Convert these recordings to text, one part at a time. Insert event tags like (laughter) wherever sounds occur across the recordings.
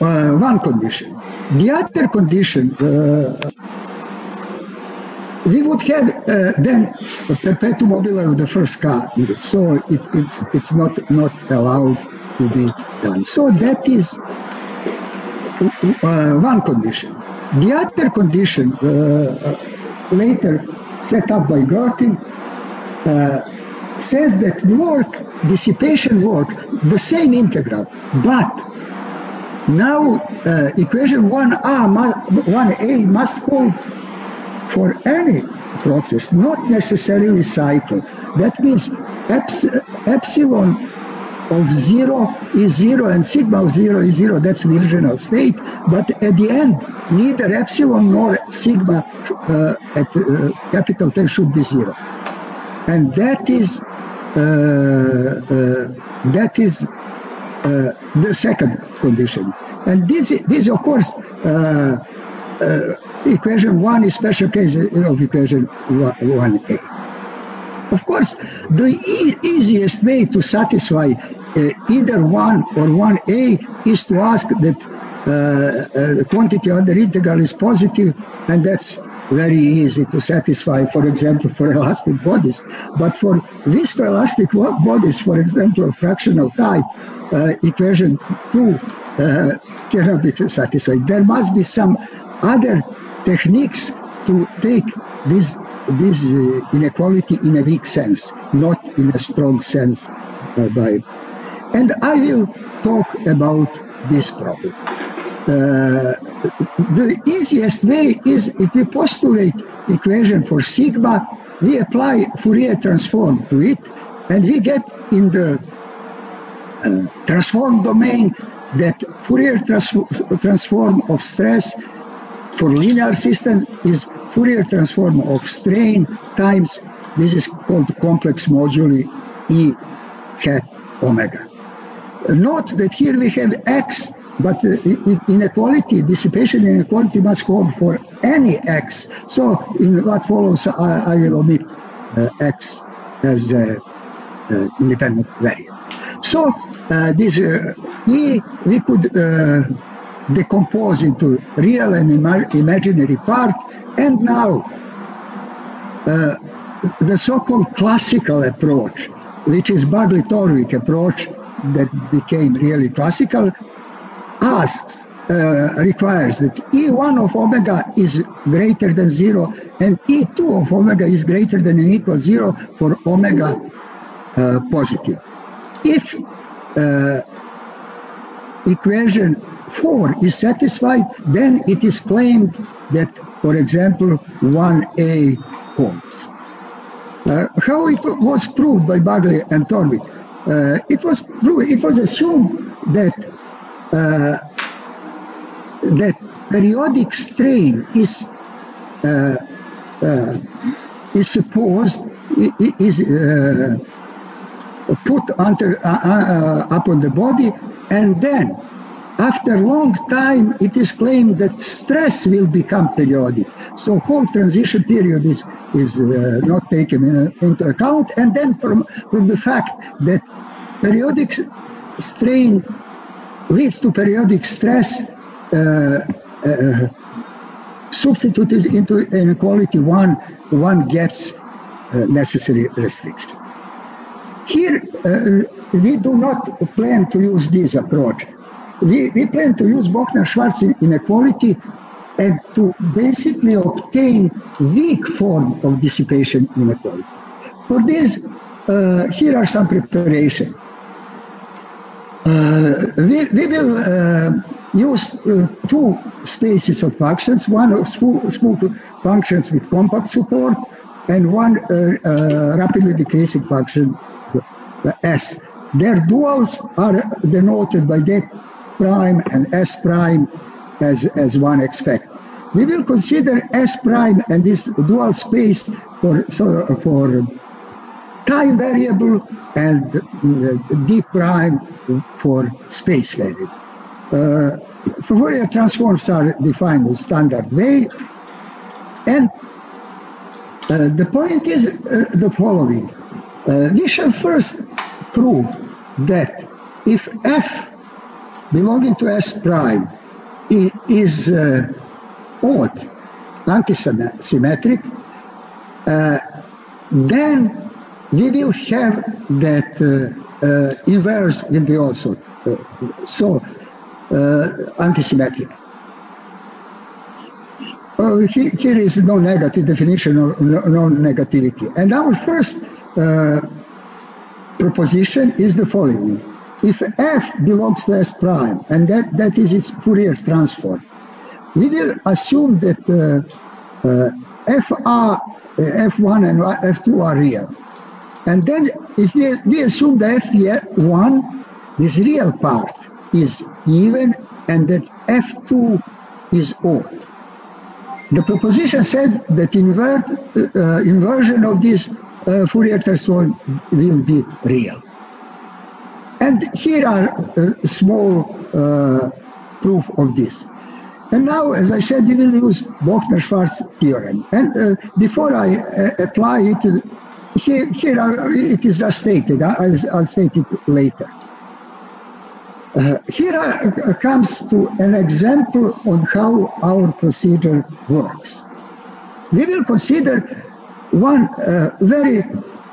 uh, one condition. The other condition, uh, we would have uh, then perpetuum mobile of the first car, so it, it's it's not not allowed to be done. So that is uh, one condition. The other condition, uh, later set up by Gurtin, uh, says that work, dissipation work, the same integral, but now uh, equation 1a, 1a must hold for any process, not necessarily cycle. That means epsilon of zero is zero and sigma of zero is zero. That's the original state. But at the end, neither epsilon nor sigma uh, at uh, capital T should be zero. And that is uh, uh that is uh, the second condition. And this, this of course, uh, equation one is special case of equation one A. Of course, the e easiest way to satisfy either one or one A is to ask that uh, uh, the quantity under integral is positive, and that's very easy to satisfy, for example, for elastic bodies. But for viscoelastic bodies, for example, fractional type, uh, equation 2 uh, cannot be satisfied. There must be some other techniques to take this this uh, inequality in a weak sense, not in a strong sense. Uh, by, and I will talk about this problem. Uh, the easiest way is if we postulate equation for sigma, we apply Fourier transform to it, and we get in the uh, transform domain that Fourier trans transform of stress for linear system is Fourier transform of strain times, this is called complex moduli E hat omega. Note that here we have x, but inequality, dissipation inequality must hold for any x. So in what follows, I, I will omit uh, x as an uh, independent variable. So uh, this uh, E we could uh, decompose into real and ima imaginary part, and now uh, the so-called classical approach, which is Bagley-Torvik approach that became really classical, asks, uh, requires that E1 of omega is greater than zero and E2 of omega is greater than and equal zero for omega uh, positive. If uh, equation 4 is satisfied, then it is claimed that, for example, 1a holds. Uh, how it was proved by Bagley and Torvik? Uh, it was it was assumed that uh, that periodic strain is uh, uh, is supposed is uh, put under upon the body and then, after a long time, it is claimed that stress will become periodic. So whole transition period is, is uh, not taken in, into account. And then from, from the fact that periodic strain leads to periodic stress, uh, uh, substituted into inequality one, one gets uh, necessary restriction. Here, uh, we do not plan to use this approach. We, we plan to use Bochner-Schwartz inequality and to basically obtain weak form of dissipation inequality. For this, uh, here are some preparation. Uh, we, we will uh, use uh, two spaces of functions, one of smooth, smooth functions with compact support and one rapidly decreasing function, S. Their duals are denoted by that prime and S prime as, as one expect. We will consider S prime and this dual space for, so, for time variable and D prime for space variable. Uh, Fourier transforms are defined in standard way. And uh, the point is uh, the following. Uh, we shall first prove that if f belonging to S prime is uh, odd, antisymmetric, uh, then we will have that uh, uh, inverse will be also uh, so antisymmetric. Uh, here, is no negative definition of no, negativity. And our first uh, proposition is the following. If f belongs to S prime, and that, that is its Fourier transform, we will assume that uh, uh, FR, F1 and F2 are real. And then if we, assume that F1, this real part, is even and that F2 is odd. The proposition says that invert, uh, inversion of this uh, Fourier transform will be real. And here are a small uh, proof of this. And now, as I said, we will use Bochner-Schwartz theorem. And uh, before I uh, apply it, here, here are, it is just stated. I'll, I'll state it later. Uh, here uh, comes to an example on how our procedure works. We will consider one uh, very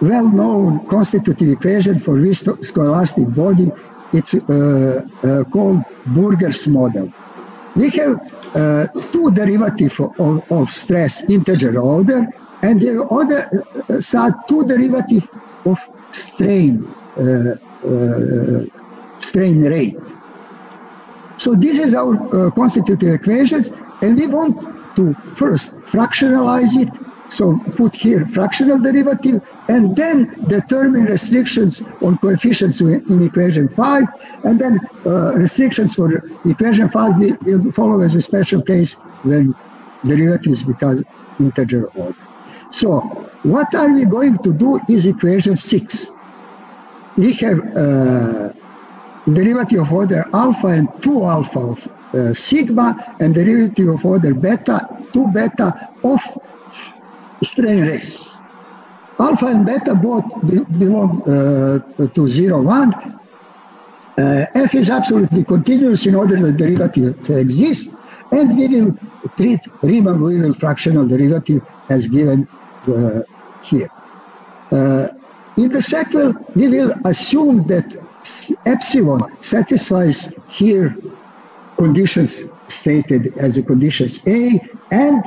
well-known constitutive equation for viscoelastic body. It's uh, uh, called Burger's model. We have uh, two derivatives of, of, stress, integer order, and the other side two derivatives of strain strain rate. So this is our uh, constitutive equations, and we want to first fractionalize it, so put here fractional derivative, and then determine restrictions on coefficients in equation 5, and then uh, restrictions for equation 5 will, will follow as a special case when derivatives become integer order. So what are we going to do is equation 6. We have uh, derivative of order alpha and 2 alpha of uh, sigma and derivative of order beta, 2 beta of strain rate. Alpha and beta both be belong uh, to 0, 1. Uh, f is absolutely continuous in order the derivative to exist, and we will treat Riemann-Weyl fractional derivative as given here. Uh, in the sequel, we will assume that epsilon satisfies here conditions stated as the conditions A, and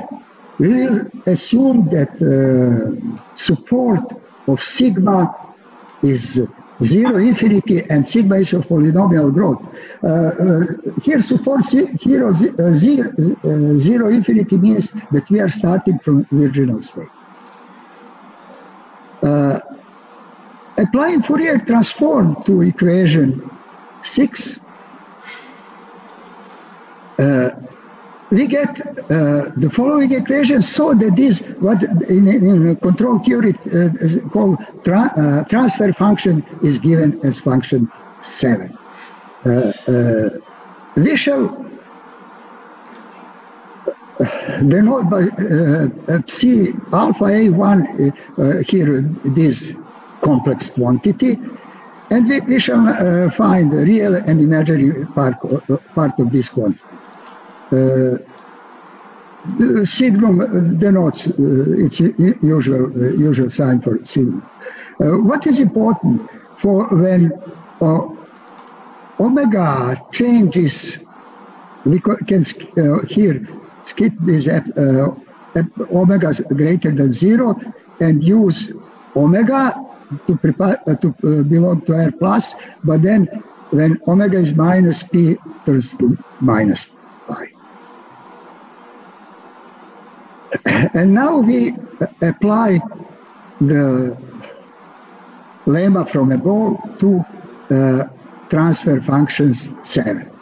we will assume that uh, support of sigma is zero infinity and sigma is of polynomial growth. Uh, uh, here support zero, uh, zero, uh, zero infinity means that we are starting from virginal state. Uh, Applying Fourier transform to equation 6, uh, we get uh, the following equation so that this what in, in control theory uh, is called tra uh, transfer function is given as function 7 uh, uh, we shall denote by c alpha a1 here this complex quantity, and we, we shall uh, find the real and imaginary part, uh, part of this quantity. Uh, the signum denotes uh, its usual uh, usual sign for signum. Uh, what is important for when omega changes, we can here skip this omega greater than zero and use omega to prepare uh, to uh, belong to R plus, but then when omega is minus p turns to minus pi. (laughs) And now we apply the lemma from above to uh, transfer functions 7.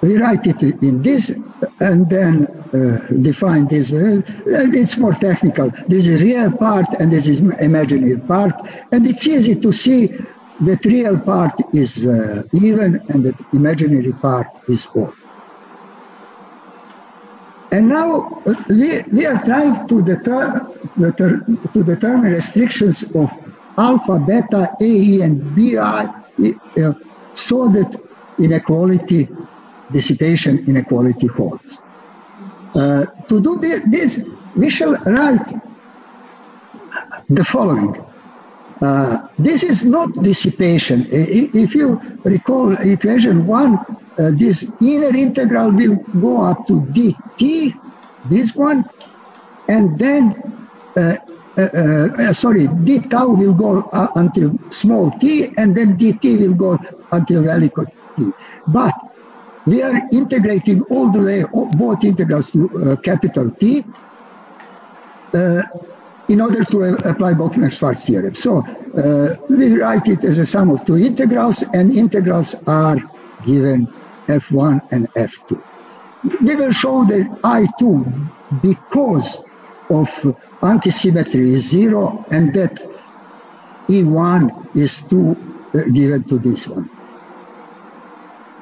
we write it in this and then uh, define this. It's more technical. This is real part and this is imaginary part. And it's easy to see that real part is uh, even and that imaginary part is odd. And now uh, we, we are trying to, deter, deter, to determine restrictions of alpha, beta, AE, and BI uh, so that inequality, dissipation inequality holds. Uh, to do this, we shall write the following. Uh, this is not dissipation. If you recall equation one, uh, this inner integral will go up to dt, this one, and then, uh, uh, uh sorry, d tau will go until small t, and then dt will go until value t. But we are integrating all the way, both integrals to capital T in order to apply Bochner-Schwartz theorem. So uh, we write it as a sum of two integrals, and integrals are given f1 and f2. We will show that I2, because of antisymmetry, is zero, and that E1 is 2 uh, given to this one.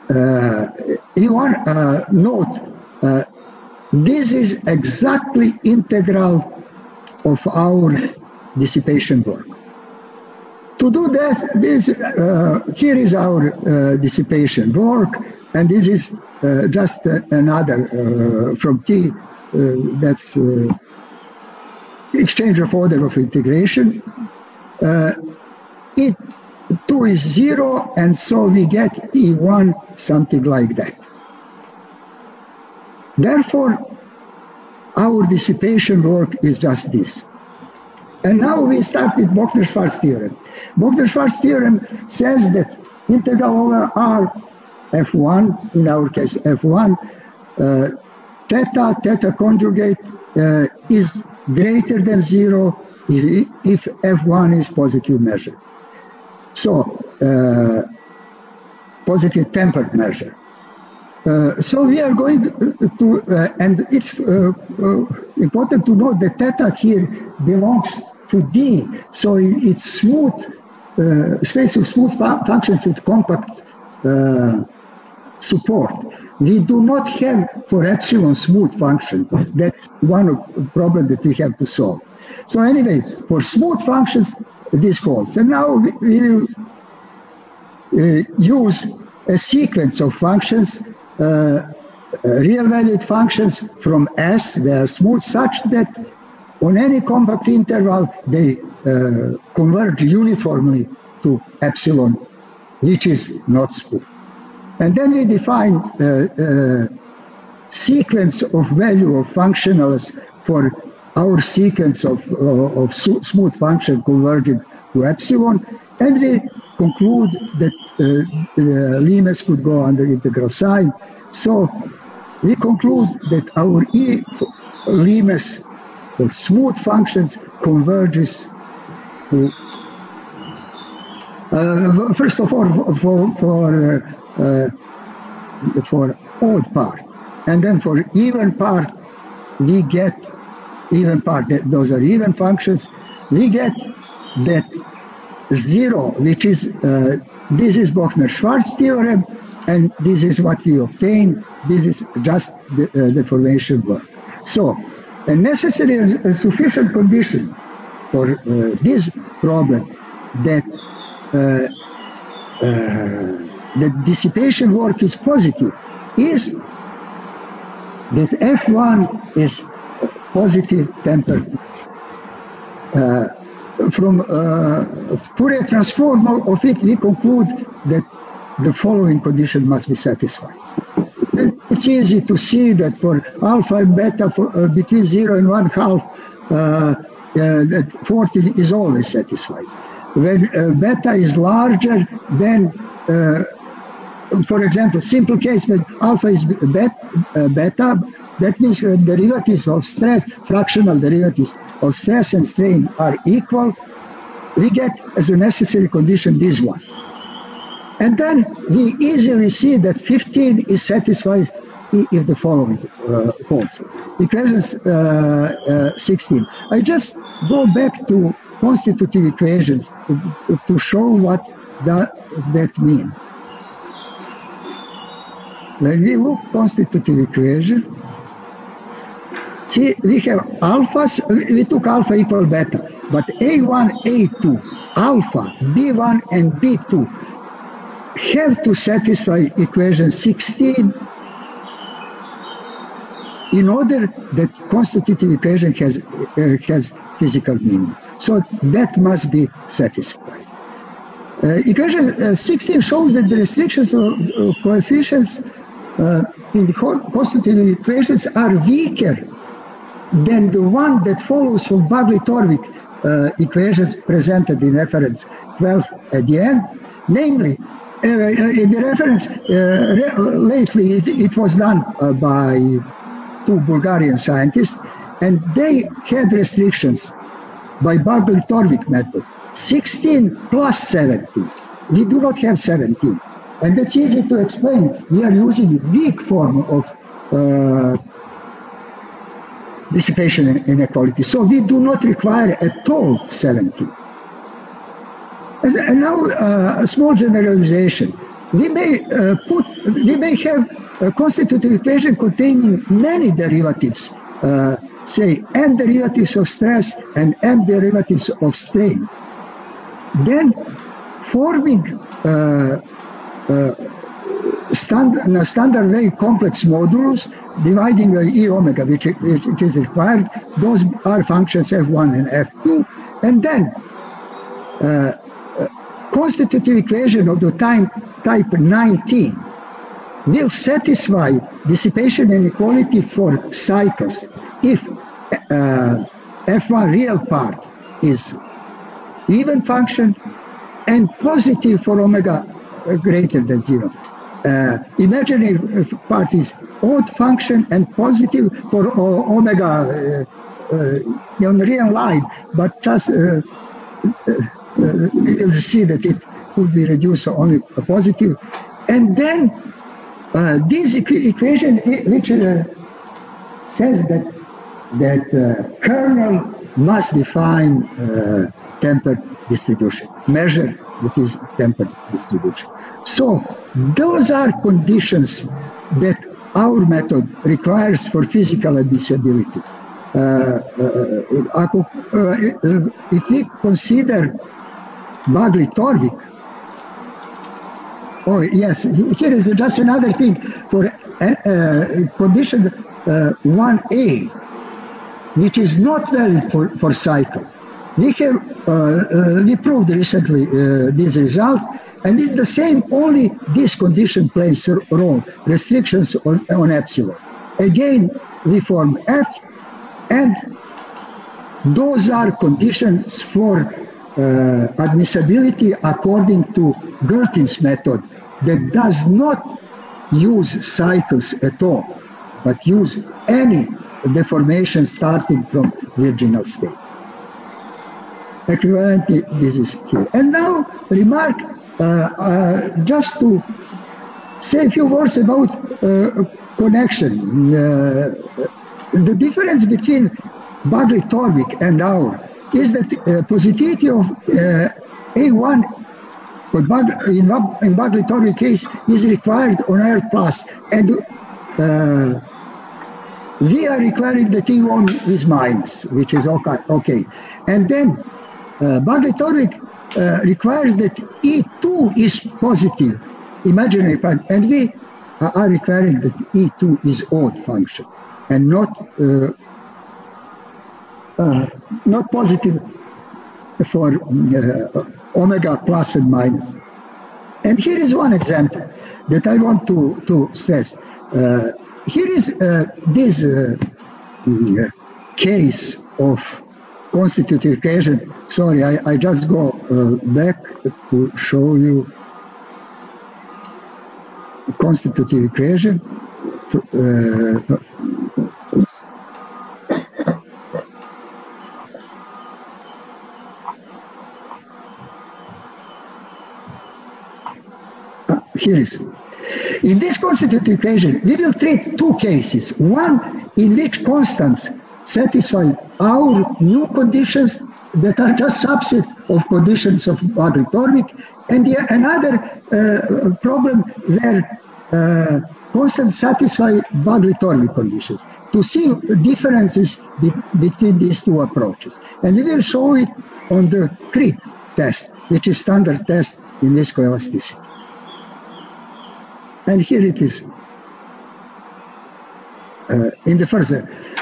Uh, E1, uh, note, uh, this is exactly integral of our dissipation work. To do that, this, uh, here is our uh, dissipation work, and this is uh, just another from T, that's exchange of order of integration. it 2 is 0, and so we get E1 something like that. Therefore, our dissipation work is just this. And now we start with Bochner-Schwartz theorem. Bochner-Schwartz theorem says that integral over R F1, in our case F1, uh, theta, theta conjugate uh, is greater than zero if, if F1 is positive measure. So, uh, positive tempered measure. Uh, so we are going to, uh, and it's uh, important to note that theta here belongs to D, so it's smooth, space of smooth functions with compact support. We do not have for epsilon smooth function. That's one problem that we have to solve. So anyway, for smooth functions, this holds. And now we, will uh, use a sequence of functions uh, real valued functions from S, they are smooth such that on any compact interval they uh, converge uniformly to epsilon, which is not smooth. And then we define a, sequence of value of functionals for our sequence of, uh, of smooth function converging to epsilon, and we conclude that uh, the limes could go under integral sign so we conclude that our E limes for smooth functions converges to uh, first of all for for uh, uh, for odd part, and then for even part we get even part. Those are even functions. We get that zero, which is uh, this is Bochner-Schwartz theorem, and this is what we obtain. This is just the, uh, the formation work. So, a necessary and sufficient condition for uh, this problem that uh, uh, the dissipation work is positive is that F1 is positive tempered. Uh, from uh, Fourier transform of it, we conclude that the following condition must be satisfied. It's easy to see that for alpha and beta for, uh, between zero and one half, uh, uh, that 40 is always satisfied. When uh, beta is larger, then, uh, for example, simple case when alpha is bet, uh, beta, that means derivatives of stress, fractional derivatives of stress and strain are equal. We get as a necessary condition this one. And then we easily see that 15 is satisfied if the following uh, holds. Equations uh, uh, 16. I just go back to constitutive equations to, to show what does that mean? When we look constitutive equation, see we have alphas, we took alpha equal beta, but A1, A2, alpha, B1 and B2 have to satisfy equation 16 in order that constitutive equation has, uh, has physical meaning. So that must be satisfied. Uh, equation uh, 16 shows that the restrictions of, of coefficients uh, in the constitutive equations are weaker than the one that follows from Bagley-Torvik uh, equations presented in reference 12 at the end. Namely, uh, uh, in the reference, re lately it, it, was done by two Bulgarian scientists, and they had restrictions by Bagley-Torvik method, 16 plus 17. We do not have 17. And that's easy to explain. We are using weak form of uh, dissipation inequality. So we do not require at all 17. And now uh, a small generalization. We may uh, put, we may have a constitutive equation containing many derivatives, uh, say n derivatives of stress and n derivatives of strain. Then forming uh, uh, stand, standard very complex modulus dividing by E omega, which, which is required. Those are functions F1 and F2. And then uh, uh, constitutive equation of the time, type 19 will satisfy dissipation inequality for cycles if uh, F1 real part is even function and positive for omega greater than zero. Uh, imaginary part is odd function and positive for omega uh, uh, in real life, but just uh, uh, uh, we will see that it could be reduced only a positive. And then this equ equation, which says that that kernel must define tempered distribution, measure that is tempered distribution. So those are conditions that our method requires for physical admissibility. Uh, uh, uh, uh if we consider Bagley-Torvik, oh yes, here is just another thing for uh, uh, condition 1A, which is not valid for, for cycle. We have we proved recently this result and it's the same, only this condition plays a role, restrictions on, on epsilon. Again, we form F, and those are conditions for uh, admissibility according to Gurtin's method that does not use cycles at all, but use any deformation starting from virginal state. Equivalent, this is here. And now remark just to say a few words about uh, connection. the difference between Bagley-Torvik and our is that positivity of A1 but Bag, in, in Bagley-Torvik case is required on R plus and uh, we are requiring the T1 is minus, which is okay. okay. And then uh, Bagley-Torvik uh, requires that E2 is positive, imaginary part, and we are requiring that E2 is odd function and not uh, uh, not positive for uh, omega plus and minus. And here is one example that I want to, to stress. Uh, here is this mm, case of constitutive equations. Sorry, I, I just go uh, back to show you constitutive equation. To, uh, uh, here is. In this constitutive equation, we will treat two cases. One in which constants satisfy our new conditions that are just subset of conditions of Bagley-Torvik, And the, another uh, problem where uh, constant satisfy Bagley-Torvik conditions to see the differences be, between these two approaches. And we will show it on the CREEP test, which is standard test in viscoelasticity. And here it is. Uh, in the first,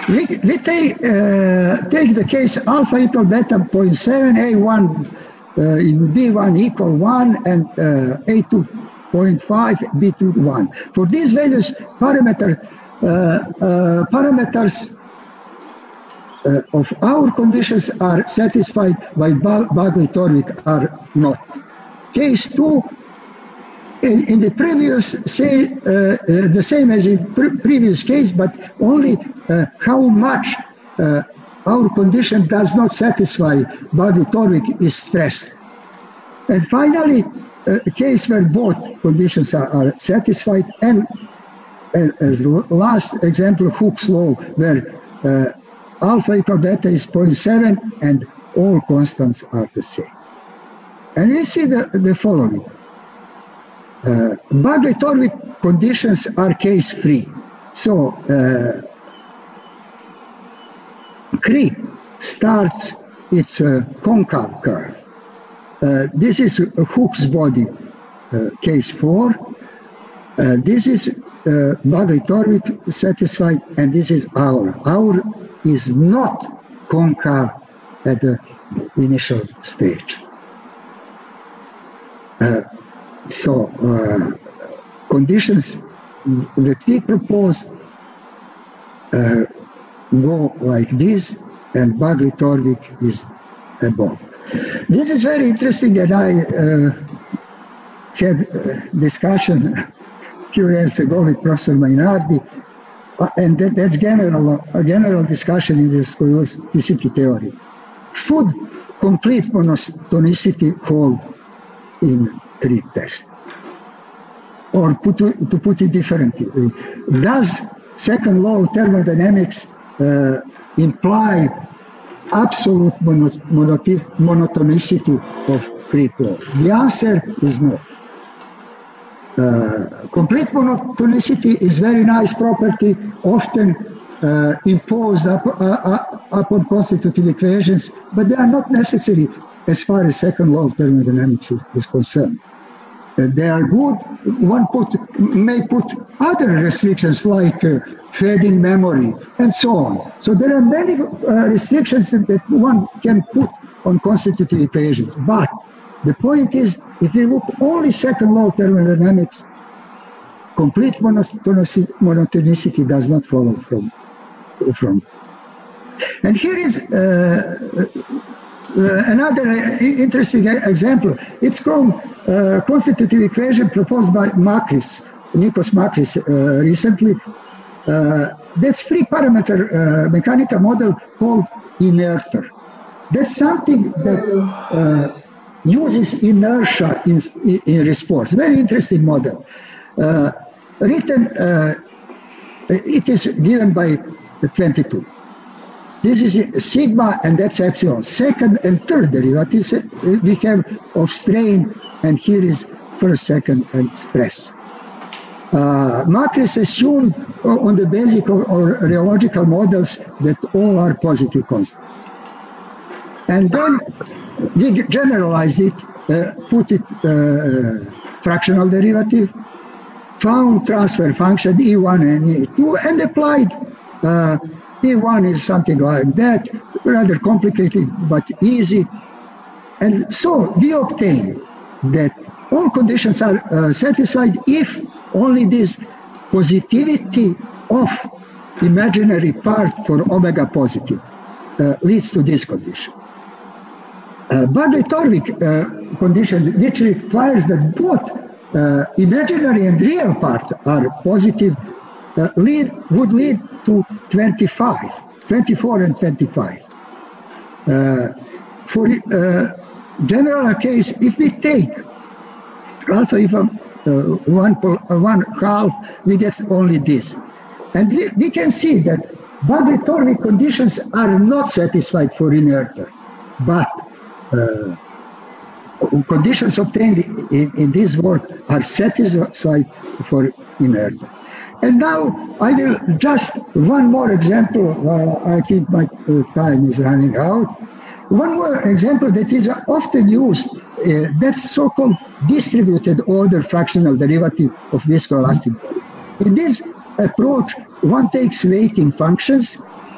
we, we take, uh, take the case alpha equal beta 0.7, A1 uh, in B1 equal 1, and uh, A2 0.5, B2 1. For these values, parameter, uh, uh, parameters of our conditions are satisfied by Bagley-Torvik are not. Case 2 in, the previous say uh, uh, the same as in pre previous case, but only uh, how much our condition does not satisfy Bagley-Torvik is stressed. And finally, a case where both conditions are, are satisfied and as last example, Hooke's law, where uh, alpha equal beta is 0.7 and all constants are the same. And we see the, the following. Uh, Bagley-Torvik conditions are case-free. So uh, creep starts its uh, concave curve. Uh, this is Hooke's body, uh, case 4. Uh, this is uh, Bagley-Torvik satisfied, and this is our. Our is not concave at the initial stage. Uh, so uh, conditions that we propose uh, go like this, and Bagley-Torvik is above. This is very interesting, and I uh, had a discussion a few years ago with Professor Mainardi, uh, and that, that's general, a general discussion in viscoelasticity theory. Should complete monotonicity hold in CREEP test? Or put to, put it differently, does second law of thermodynamics uh, imply absolute monotonicity of CREEP law? The answer is no. Uh, complete monotonicity is very nice property, often uh, imposed up, uh, uh upon constitutive equations, but they are not necessary as far as second law of thermodynamics is, is concerned. Uh, they are good. One put, may put other restrictions like uh, fading memory and so on. So there are many uh, restrictions that, that, one can put on constitutive equations. But the point is, if we look only second law of thermodynamics, complete monotonicity does not follow from. from. And here is uh, another interesting example, it's called uh, constitutive equation proposed by Makris, Nikos Makris uh, recently. that's three parameter mechanical model called inerter. That's something that uses inertia in, in response. Very interesting model. Uh, written, uh, it is given by 22. This is sigma and that's epsilon. Second and third derivatives we have of strain, and here is first, second, and stress. Uh, Makris assumed on the basic or, or rheological models that all are positive constants. And then we generalized it, uh, put it uh, fractional derivative, found transfer function E1 and E2, and applied uh, T1 is something like that, rather complicated but easy. And so we obtain that all conditions are uh, satisfied if only this positivity of imaginary part for omega positive uh, leads to this condition. Uh, Bagley-Torvik uh, condition, which requires that both uh, imaginary and real part are positive, uh, lead, would lead to 25, 24 and 25. Uh, for uh, general case, if we take alpha if uh, one, uh, one half, we get only this. And we, we can see that Bagley-Torvik conditions are not satisfied for inerter, but conditions obtained in, in this work are satisfied for inerter. And now I will just one more example. Uh, I think my uh, time is running out. One more example that is often used, uh, so-called distributed order fractional derivative of viscoelastic. In this approach, one takes weighting functions,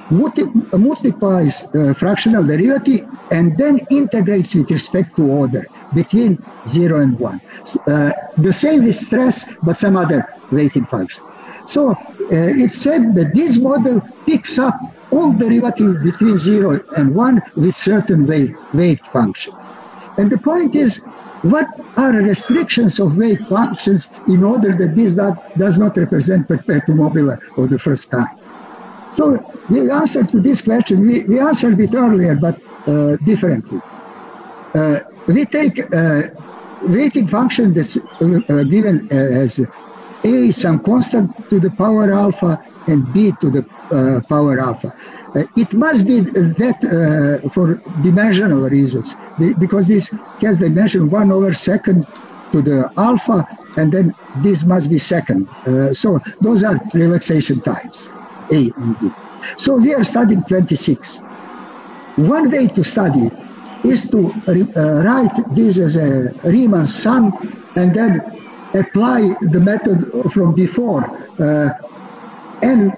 multi multiplies uh, fractional derivative, and then integrates with respect to order between 0 and 1. Uh, the same with stress, but some other weighting functions. So uh, said that this model picks up all derivatives between 0 and 1 with certain weight, weight function. And the point is, what are restrictions of weight functions in order that this does not represent perpetuum mobile of the first kind? So the answer to this question, we, we answered it earlier, but uh, differently. Uh, we take uh, weighting function that's uh, given as a is some constant to the power alpha and b to the uh, power alpha. Uh, it must be that uh, for dimensional reasons, because this has dimension 1 over second to the alpha, and then this must be second. Uh, so those are relaxation times, A and B. So we are studying 26. One way to study is to uh, write this as a Riemann sum and then apply the method from before. Uh, n,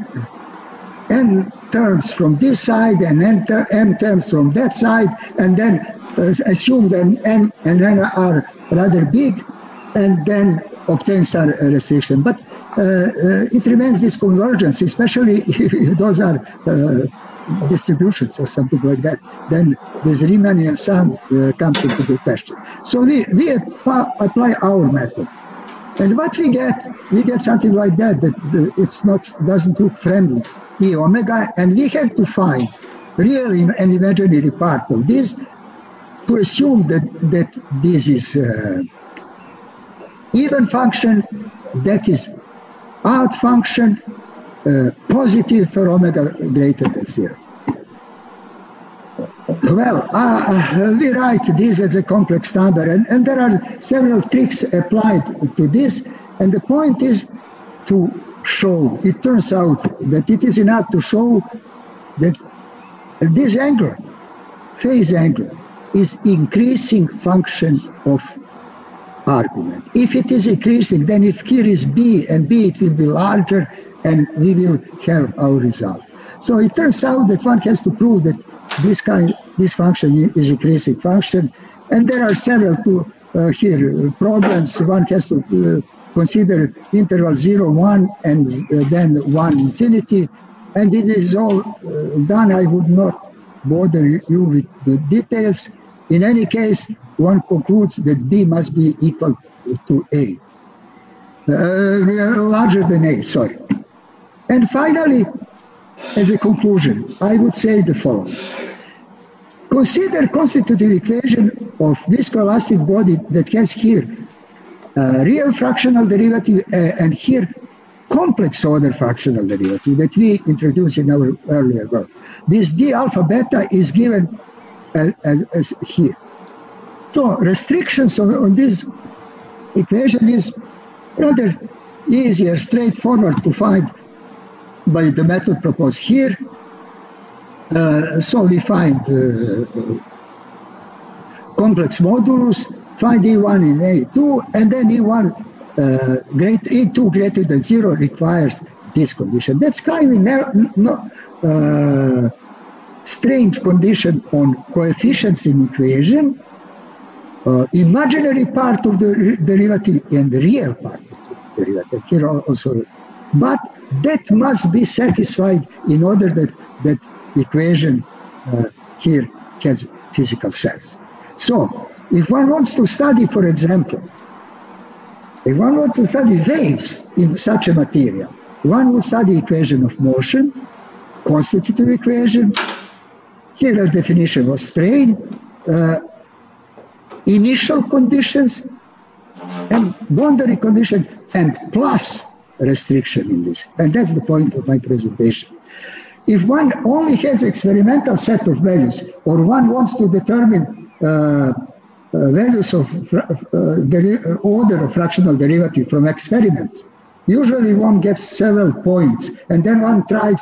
n terms from this side and n, ter m terms from that side, and then uh, assume that n and n are rather big, and then obtain some restriction. But uh, uh, it remains this convergence, especially (laughs) if those are uh, distributions or something like that, then this Riemannian sum uh, comes into the question. So we, we apply our method. And what we get, we get something like that, that it's not, doesn't look friendly, E omega, and we have to find really an imaginary part of this to assume that, that this is uh, even function that is odd function uh, positive for omega greater than zero. Well, uh, we write this as a complex number, and, and there are several tricks applied to this, and the point is to show, it turns out that it is enough to show that this angle, phase angle, is increasing function of argument. If it is increasing, then if here is b and b, it will be larger, and we will have our result. So it turns out that one has to prove that this kind, this function is increasing function, and there are several to uh, here problems. One has to uh, consider interval 0, 1, and uh, then 1 infinity, and it is all uh, done. I would not bother you with the details. In any case, one concludes that B must be equal to A, uh, larger than A, sorry. And finally, as a conclusion, I would say the following. Consider constitutive equation of viscoelastic body that has here uh, real fractional derivative uh, and here complex order fractional derivative that we introduced in our earlier work. This d alpha beta is given as, as, as here. So restrictions on, on this equation is rather easier, straightforward to find by the method proposed here. Uh, so we find uh, complex modulus, find E1 in A2, and then E1 uh, great, E2 greater than zero requires this condition. That's kind of no, uh, strange condition on coefficients in equation, uh, imaginary part of the derivative and the real part of the derivative here also. But that must be satisfied in order that that equation uh, here has physical sense. So, if one wants to study, for example, if one wants to study waves in such a material, one will study equation of motion, constitutive equation, here a definition of strain, uh, initial conditions, and boundary condition, and plus restriction in this. And that's the point of my presentation. If one only has experimental set of values, or one wants to determine uh, uh, values of uh, order of fractional derivative from experiments, usually one gets several points, and then one tries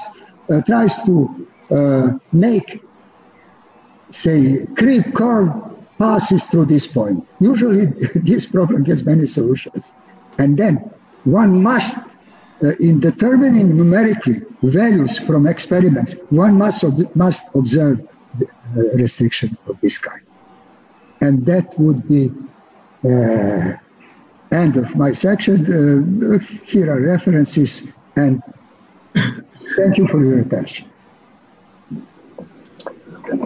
uh, tries to uh, make, say, creep curve passes through this point. Usually, (laughs) this problem has many solutions, and then one must. Uh, in determining numerically values from experiments, one must, ob- must observe restriction of this kind. And that would be uh, end of my section. Uh, here are references and thank you for your attention.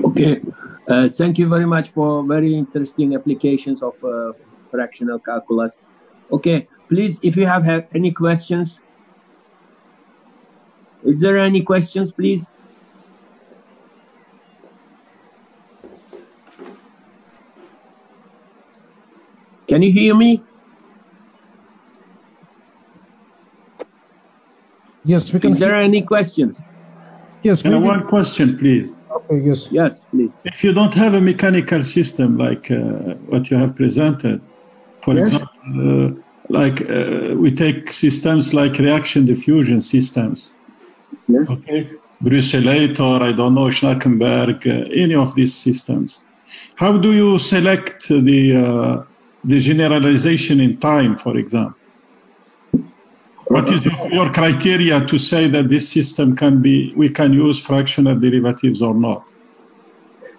Okay, uh, thank you very much for very interesting applications of uh, fractional calculus. Okay, please, if you have, have any questions, is there any questions, please? Can you hear me? Yes, we can. Is there any questions? Yes, we one question, please. Okay, yes. Yes, please. If you don't have a mechanical system like uh, what you have presented, for yes. example, uh, like uh, we take systems like reaction diffusion systems. Yes. Okay. Brusselator, I don't know, Schnakenberg, uh, any of these systems. How do you select the uh, the generalization in time, for example? What is your, your, criteria to say that this system can be, we can use fractional derivatives or not?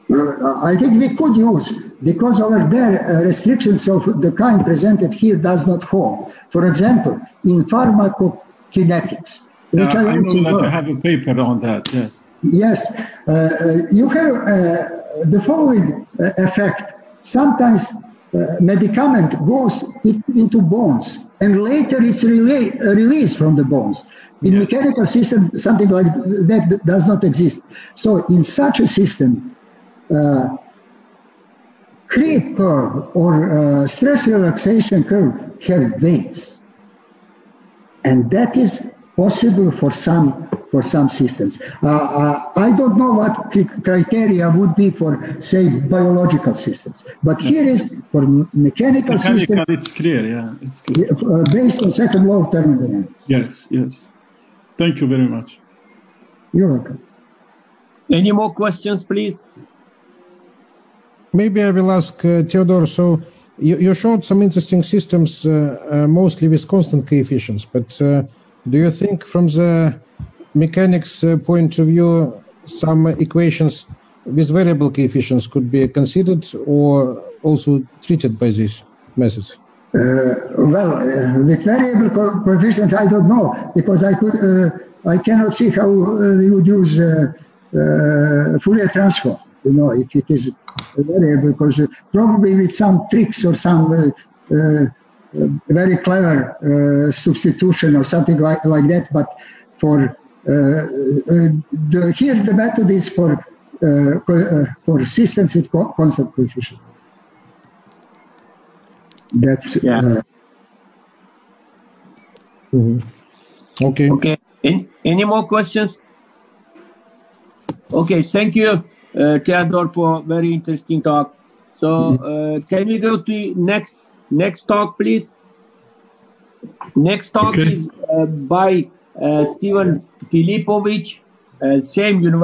Uh, I think we could use, because over there uh, restrictions of the kind presented here does not hold. For example, in pharmacokinetics, which I, I know that I have a paper on that, yes. Yes, uh, uh you have uh, the following uh, effect. Sometimes uh, medicament goes it, into bones and later it's rela- uh, released from the bones. In yeah. mechanical system, something like that does not exist. So in such a system, uh, creep curve or uh, stress relaxation curve have waves. And that is possible for some for some systems. Uh, uh, I don't know what criteria would be for, say, biological systems, but here is for mechanical, mechanical systems. It's clear, yeah, it's clear. Uh, based on second law of thermodynamics. Yes, yes. Thank you very much. You're welcome. Any more questions, please? Maybe I will ask uh, Theodor. So you, you, showed some interesting systems, uh, uh, mostly with constant coefficients, but do you think from the mechanics uh, point of view, some equations with variable coefficients could be considered or also treated by these methods? Uh, well, uh, with variable co coefficients, I don't know because I could, uh, I cannot see how uh, you would use uh, Fourier transform. You know, if it is variable, because probably with some tricks or some very clever substitution or something like, like that. But for uh, uh, the, here the method is for uh, for systems with co constant coefficients. That's yeah. Mm -hmm. Okay. Okay. In, any more questions? Okay. Thank you, uh, Theodor, for very interesting talk. So, uh, can we go to next next talk, please? Next talk okay. is uh, by uh, Stevan Pilipović, uh, same university.